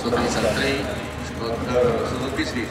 Sudah bisa train, sudah bisa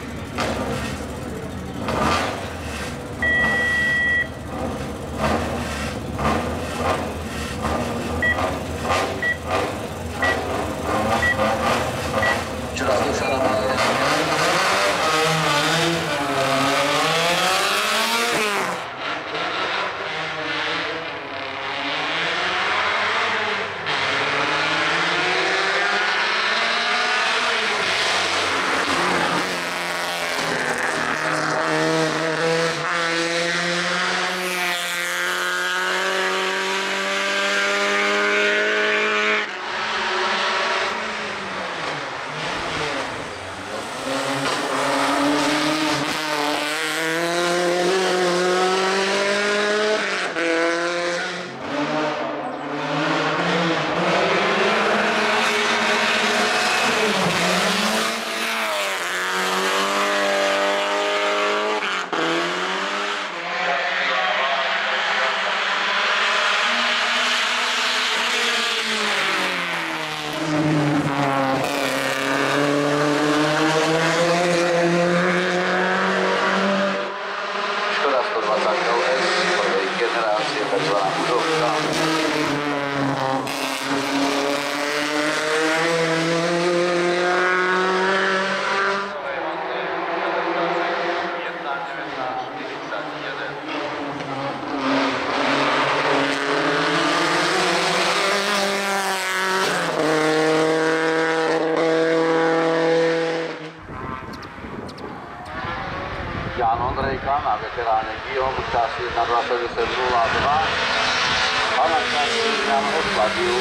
się tak zwaną Jan Ondrejka na veteráne Guillaume, čas 1.27.02. A na čas Jan odkladil